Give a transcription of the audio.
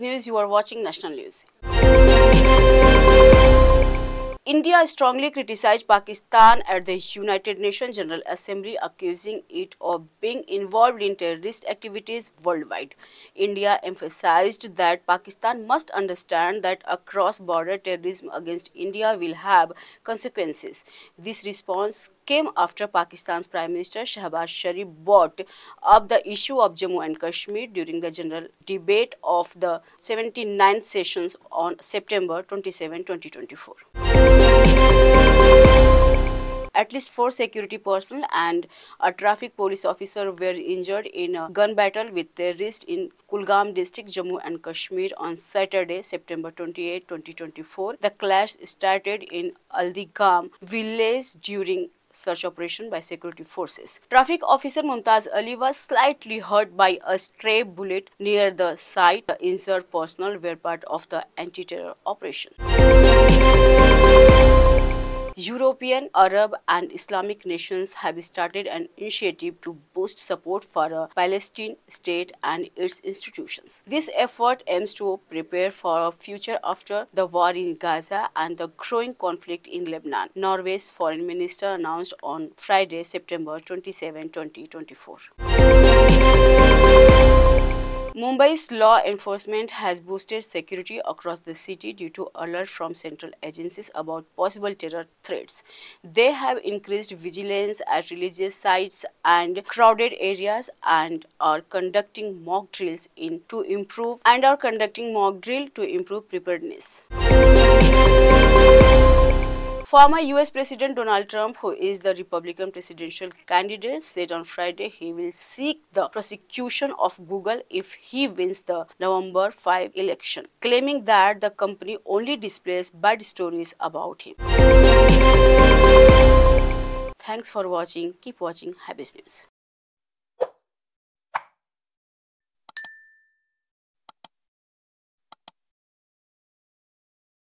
News, you are watching National News. India strongly criticized Pakistan at the United Nations General Assembly, accusing it of being involved in terrorist activities worldwide. India emphasized that Pakistan must understand that a cross-border terrorism against India will have consequences. This response came after Pakistan's Prime Minister Shehbaz Sharif brought up the issue of Jammu and Kashmir during the general debate of the 79th sessions on September 27, 2024. At least four security personnel and a traffic police officer were injured in a gun battle with terrorists in Kulgam district, Jammu and Kashmir on Saturday, September 28, 2024. The clash started in Adigam village during search operation by security forces. Traffic officer Mumtaz Ali was slightly hurt by a stray bullet near the site. The injured personnel were part of the anti-terror operation. European, Arab and Islamic nations have started an initiative to boost support for a Palestine state and its institutions. This effort aims to prepare for a future after the war in Gaza and the growing conflict in Lebanon. Norway's foreign minister announced on Friday, September 27, 2024. Mumbai's law enforcement has boosted security across the city due to alerts from central agencies about possible terror threats. They have increased vigilance at religious sites and crowded areas and are conducting mock drills in to improve and are conducting mock drill to improve preparedness. Former US President Donald Trump, who is the Republican presidential candidate, said on Friday he will seek the prosecution of Google if he wins the November 5 election, claiming that the company only displays bad stories about him. Thanks for watching. Keep watching HyBiz News.